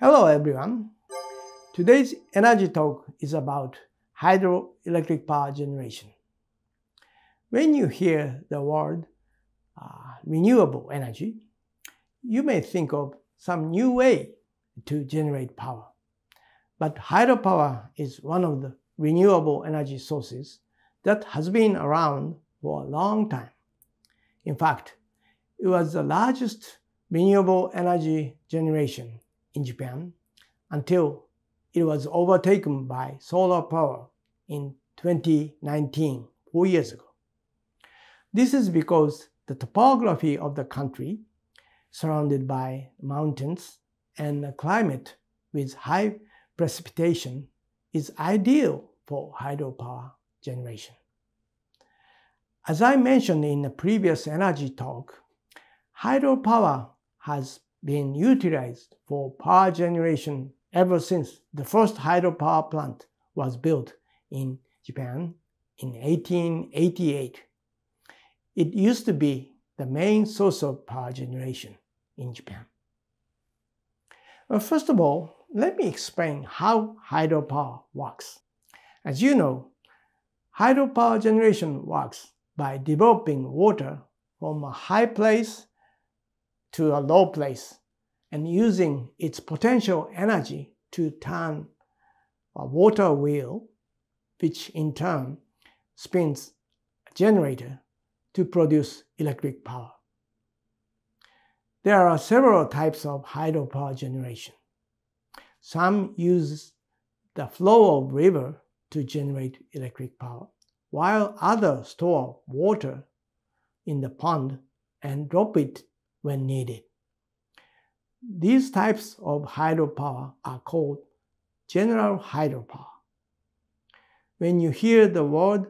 Hello everyone. Today's energy talk is about hydroelectric power generation. When you hear the word uh, renewable energy, you may think of some new way to generate power. But hydropower is one of the renewable energy sources that has been around for a long time. In fact, it was the largest renewable energy generation in Japan until it was overtaken by solar power in 2019, four years ago. This is because the topography of the country, surrounded by mountains and a climate with high precipitation, is ideal for hydropower generation. As I mentioned in the previous energy talk, hydropower has been utilized for power generation ever since the first hydropower plant was built in Japan in 1888. It used to be the main source of power generation in Japan. Well, first of all, let me explain how hydropower works. As you know, hydropower generation works by developing water from a high place to a low place and using its potential energy to turn a water wheel, which in turn spins a generator to produce electric power. There are several types of hydropower generation. Some use the flow of river to generate electric power, while others store water in the pond and drop it when needed. These types of hydropower are called general hydropower. When you hear the word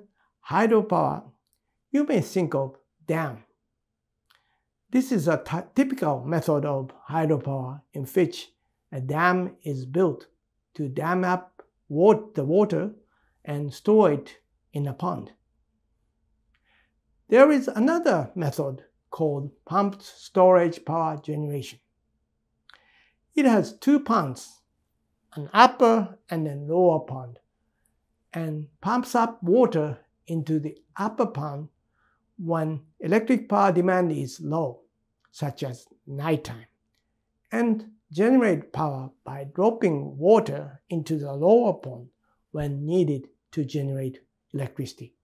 hydropower, you may think of dam. This is a typical method of hydropower in which a dam is built to dam up the water and store it in a pond. There is another method called pumped storage power generation. It has two ponds, an upper and a lower pond, and pumps up water into the upper pond when electric power demand is low, such as nighttime, and generate power by dropping water into the lower pond when needed to generate electricity.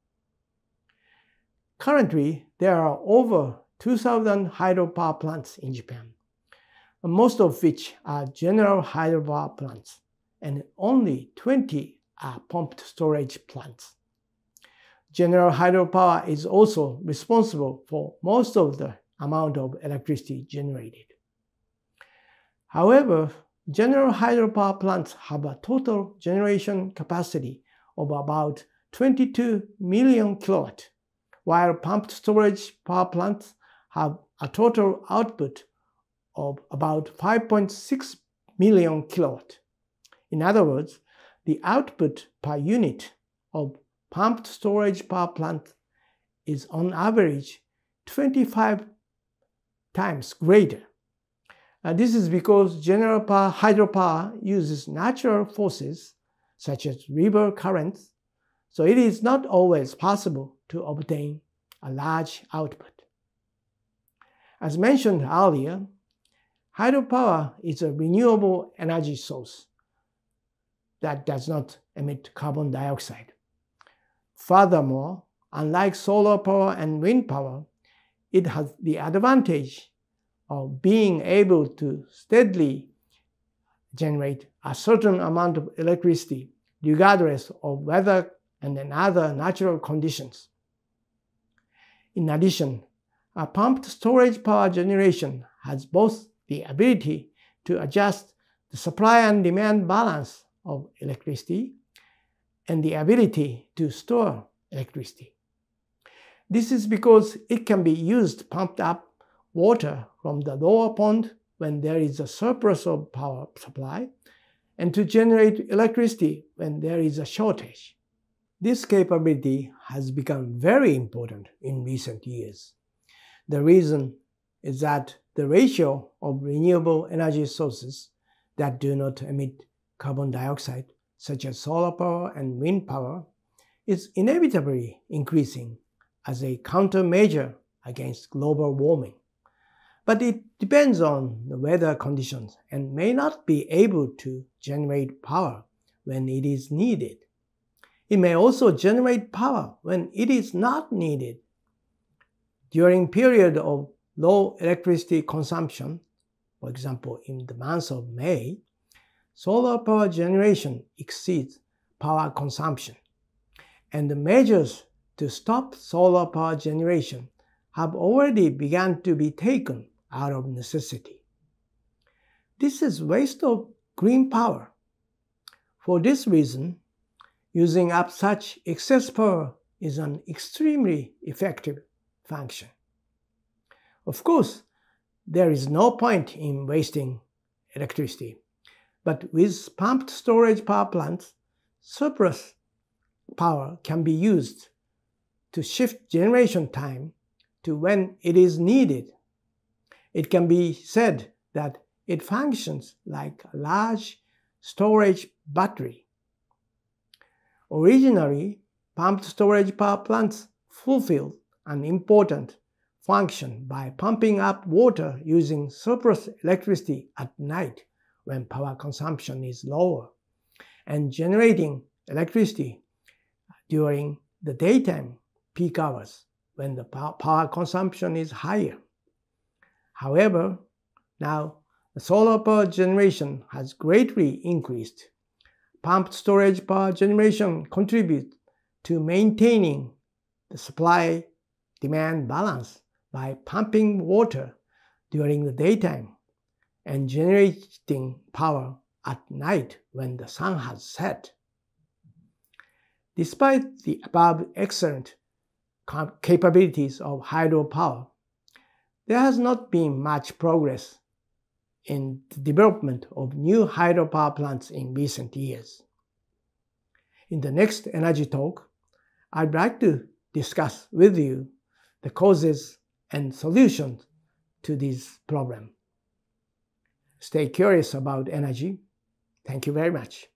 Currently, there are over 2,000 hydropower plants in Japan, most of which are general hydropower plants, and only 20 are pumped storage plants. General hydropower is also responsible for most of the amount of electricity generated. However, general hydropower plants have a total generation capacity of about 22 million kilowatt, while pumped storage power plants have a total output of about 5.6 million kilowatt. In other words, the output per unit of pumped storage power plant is on average 25 times greater. Uh, this is because general power, hydropower uses natural forces such as river currents, so it is not always possible to obtain a large output. As mentioned earlier, hydropower is a renewable energy source that does not emit carbon dioxide. Furthermore, unlike solar power and wind power, it has the advantage of being able to steadily generate a certain amount of electricity regardless of weather and other natural conditions. In addition, a pumped storage power generation has both the ability to adjust the supply and demand balance of electricity and the ability to store electricity. This is because it can be used pumped up water from the lower pond when there is a surplus of power supply and to generate electricity when there is a shortage. This capability has become very important in recent years. The reason is that the ratio of renewable energy sources that do not emit carbon dioxide, such as solar power and wind power, is inevitably increasing as a countermeasure against global warming. But it depends on the weather conditions and may not be able to generate power when it is needed. It may also generate power when it is not needed. During period of low electricity consumption, for example in the month of May, solar power generation exceeds power consumption. And the measures to stop solar power generation have already begun to be taken out of necessity. This is waste of green power. For this reason, using up such excess power is an extremely effective function. Of course, there is no point in wasting electricity, but with pumped storage power plants, surplus power can be used to shift generation time to when it is needed. It can be said that it functions like a large storage battery Originally, pumped storage power plants fulfilled an important function by pumping up water using surplus electricity at night when power consumption is lower and generating electricity during the daytime peak hours when the power consumption is higher. However, now the solar power generation has greatly increased pumped storage power generation contributes to maintaining the supply demand balance by pumping water during the daytime and generating power at night when the sun has set. Despite the above excellent capabilities of hydropower, there has not been much progress in the development of new hydropower plants in recent years. In the next energy talk, I'd like to discuss with you the causes and solutions to this problem. Stay curious about energy. Thank you very much.